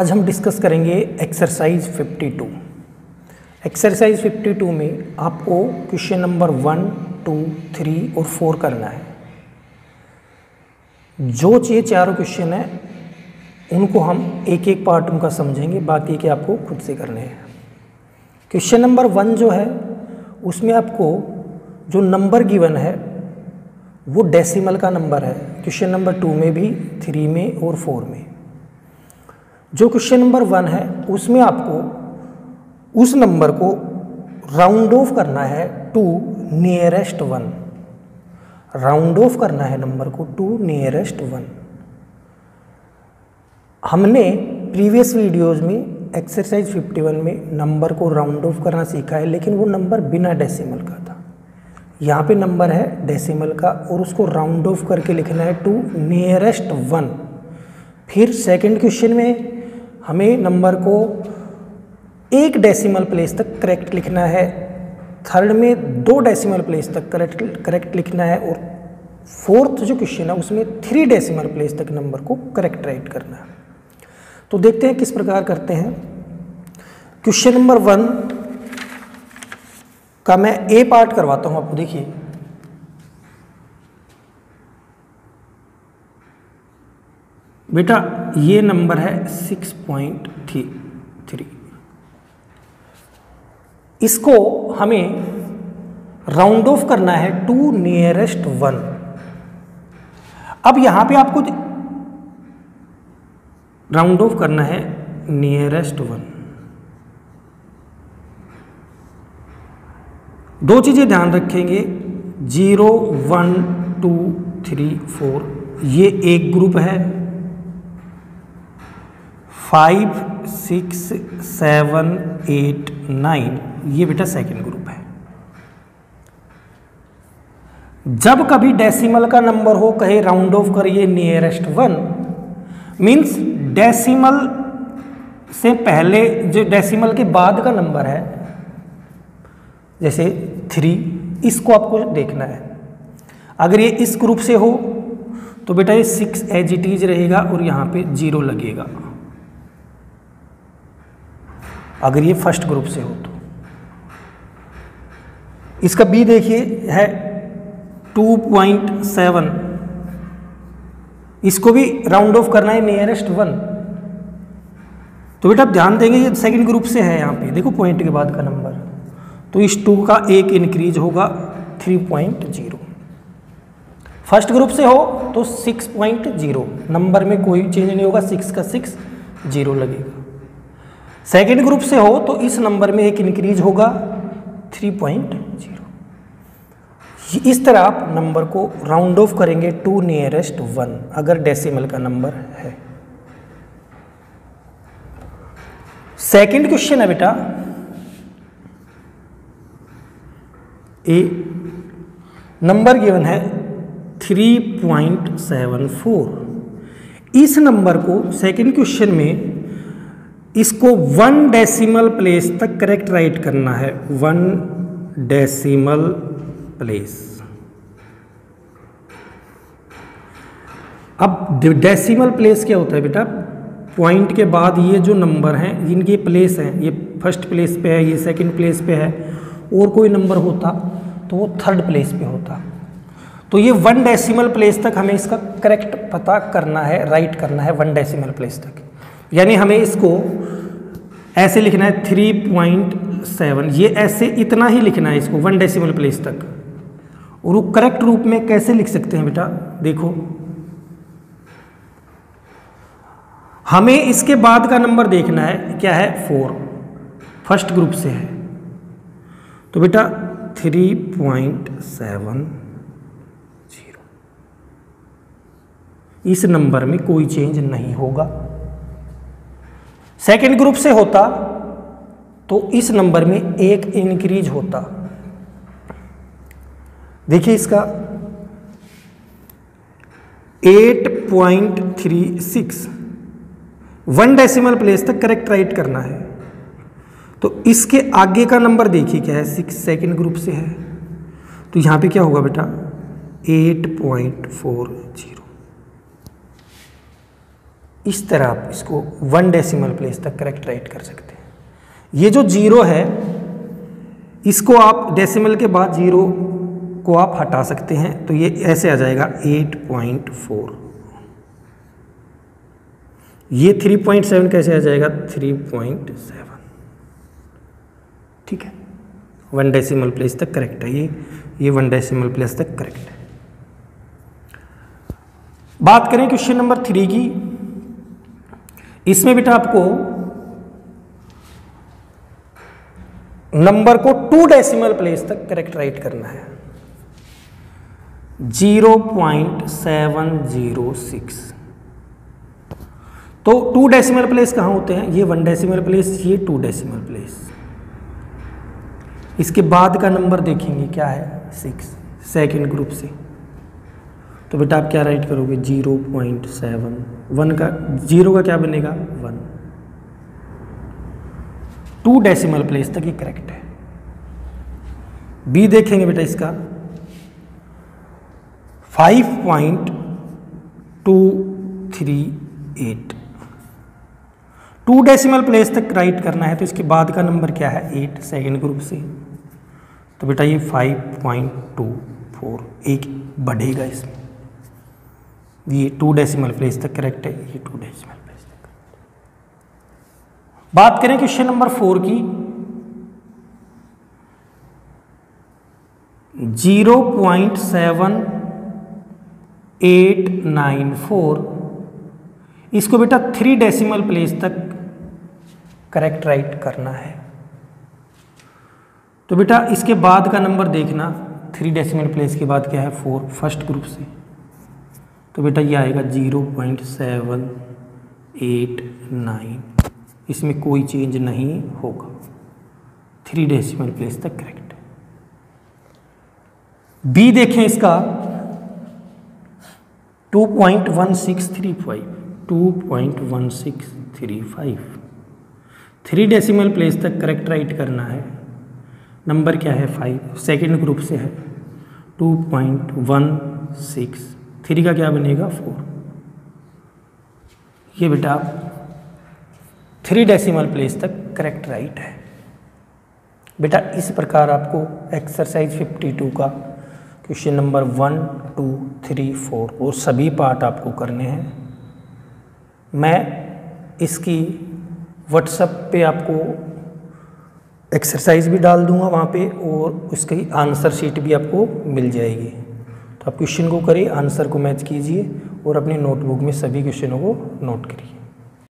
आज हम डिस्कस करेंगे एक्सरसाइज 52 एक्सरसाइज 52 में आपको question number one two three और फोर करना है. जो ये चारों क्वेश्चन है, उनको हम एक एक पार्ट उनका समझेंगे, बाकी के आपको खुद से करने हैं. क्वेश्चन नंबर वन जो है, उसमें आपको जो नंबर गिवन है, वो डेसिमल का नंबर है. क्वेश्चन नंबर टू में भी थ्री में और फोर में. जो क्वेश्चन नंबर वन है, उसमें आपको उस नंबर को राउंड ऑफ़ करना है to nearest one. Round off करना है नंबर को टू नियरेस्ट वन। हमने प्रीवियस वीडियोस में एक्सरसाइज 51 में नंबर को राउंड ऑफ़ करना सीखा है, लेकिन वो नंबर बिना डेसिमल का था। यहाँ पे नंबर है डेसिमल का, और उसको राउंड ऑफ़ करके लिखना है टू नियरेस्ट वन। फिर सेकंड क्वेश्चन में हमें नंबर को एक डेसिमल प्लेस तक करेक्ट लिखना है। थर्ड में दो डेसिमल प्लेस तक करेक्ट करेक्ट लिखना है और फोर्थ जो क्वेश्चन है उसमें थ्री डेसिमल प्लेस तक नंबर को करेक्ट राइट करना है। तो देखते हैं किस प्रकार करते हैं। क्वेश्चन नंबर वन का मैं ए पार्ट करवाता हूँ आपको, देखिए। बेटा, ये नंबर है सिक्स पॉइंट थ्री थ्री। इसको हमें राउंड ऑफ़ करना है टू नियरेस्ट वन। अब यहाँ पे आपको राउंड ऑफ़ करना है नियरेस्ट वन। दो चीज़ें ध्यान रखेंगे, zero, one, two, three, four. ये एक ग्रुप है five, six, seven, eight, nine, ये बेटा सेकेंड ग्रुप है। जब कभी डेसिमल का नंबर हो, कहे राउंड ऑफ़ करिए नियरेस्ट वन मींस डेसिमल से पहले जो डेसिमल के बाद का नंबर है, जैसे थ्री इसको आपको देखना है। अगर ये इस ग्रुप से हो तो बेटा ये सिक्स एज इट इज़ रहेगा और यहाँ पे ज़ीरो लगेगा। अगर ये फ़र्स्ट ग्रुप से हो तो। इसका बी देखिए, है टू पॉइंट सेवन इसको भी राउंड ऑफ़ करना है नियरेस्ट वन तो बेटा आप ध्यान देंगे, ये सेकंड ग्रुप से है यहाँ पे। देखो पॉइंट के बाद का नंबर तो इस टू का एक इंक्रीज होगा three point zero first group से हो तो सिक्स पॉइंट ज़ीरो नंबर में कोई चेंज नहीं होगा सिक्स का सिक्स ज़ीरो लगेगा। सेकेंड ग्रुप से हो तो इस नंबर में एक इंक्रीज होगा थ्री पॉइंट ज़ीरो इस तरह आप नंबर को राउंड ऑफ़ करेंगे टू नियरेस्ट वन अगर डेसिमल का नंबर है। सेकंड क्वेश्चन है बेटा। ए नंबर गिवन है थ्री पॉइंट सेवन फोर इस नंबर को सेकंड क्वेश्चन में इसको वन डेसिमल प्लेस तक करेक्ट राइट करना है। वन डेसिमल प्लेस अब डेसिमल प्लेस क्या होता है बेटा? पॉइंट के बाद ये जो नंबर हैं, इनके प्लेस हैं। ये फ़र्स्ट प्लेस पे है, ये सेकंड प्लेस पे है। और कोई नंबर होता तो वो थर्ड प्लेस पे होता। तो ये वन डेसिमल प्लेस तक हमें इसका करेक्ट पता करना है राइट करना है वन डेसिमल प्लेस तक। यानी हमें इसको ऐसे लिखना है थ्री पॉइंट सेवन ये ऐसे इतना ही लिखना है इसको वन डेसिमल प्लेस तक। और वो करेक्ट रूप में कैसे लिख सकते हैं बेटा? देखो। हमें इसके बाद का नंबर देखना है, क्या है? फोर फ़र्स्ट ग्रुप से है। तो बेटा थ्री पॉइंट सेवन ज़ीरो इस नंबर में कोई चेंज नहीं होगा। सेकेंड ग्रुप से होता तो इस नंबर में एक इंक्रीज होता। देखिए इसका। 8.36 वन डेसिमल प्लेस तक करेक्ट राइट करना है। तो इसके आगे का नंबर देखिए, क्या है? सिक्स सेकेंड ग्रुप से है। तो यहाँ पे क्या होगा बेटा? 8.40 इस तरह आप इसको वन डेसिमल प्लेस तक करेक्ट राइट कर सकते हैं। ये जो ज़ीरो है, इसको आप डेसिमल के बाद ज़ीरो को आप हटा सकते हैं तो ये ऐसे आ जाएगा एट पॉइंट फोर ये थ्री पॉइंट सेवन कैसे आ जाएगा? थ्री पॉइंट सेवन ठीक है? वन डेसिमल प्लेस तक करेक्ट है। ये ये वन डेसिमल प्लेस तक करेक्ट है। बात करें क्वेश्चन नंबर थ्री की। इसमें बेटा आपको नंबर को टू डेसिमल प्लेस तक करेक्ट राइट करना है। Zero point seven zero six. तो टू डेसिमल प्लेस कहाँ होते हैं? ये वन डेसिमल प्लेस, ये टू डेसिमल प्लेस। इसके बाद का नंबर देखेंगे क्या है? सिक्स। सेकेंड ग्रुप से। तो बेटा आप क्या राइट करोगे? ज़ीरो पॉइंट सेवन वन का ज़ीरो का क्या बनेगा? वन टू डेसिमल प्लेस तक ये करेक्ट है। बी देखेंगे बेटा इसका। Five point two three eight two decimal place तक राइट करना है तो इसके बाद का नंबर क्या है? एट सेकेंड ग्रुप से। तो बेटा ये फाइव पॉइंट टू फोर एक बढ़ेगा इसमें। ये टू डेसिमल प्लेस तक करेक्ट है? ये टू डेसिमल प्लेस तक। बात करें क्वेश्चन नंबर फोर की। Zero point seven eight nine four इसको बेटा थ्री डेसिमल प्लेस तक करेक्ट राइट करना है। तो बेटा इसके बाद का नंबर देखना। थ्री डेसिमल प्लेस के बाद क्या है? फोर फ़र्स्ट ग्रुप से। तो बेटा ये आएगा zero point seven eight nine. इसमें कोई चेंज नहीं होगा। थ्री डेसिमल प्लेस तक करेक्ट। बी देखें इसका। Two point one six three five. Two point one six three five. Three decimal place तक करेक्ट राइट करना है। नंबर क्या है? फाइव। सेकेंड ग्रुप से है। Two point one six three का क्या बनेगा? फोर। ये बेटा थ्री डेसिमल प्लेस तक करेक्ट राइट है। बेटा, इस प्रकार आपको एक्सरसाइज 52 का question number one, two, three, four, वो सभी पार्ट आपको करने हैं। मैं इसकी व्हाट्सएप पे आपको एक्सरसाइज भी डाल दूँगा वहाँ पे और उसकी आंसर शीट भी आपको मिल जाएगी। आप क्वेश्चन को करिए आंसर को मैच कीजिए और अपनी नोटबुक में सभी क्वेश्चनों को नोट करिए।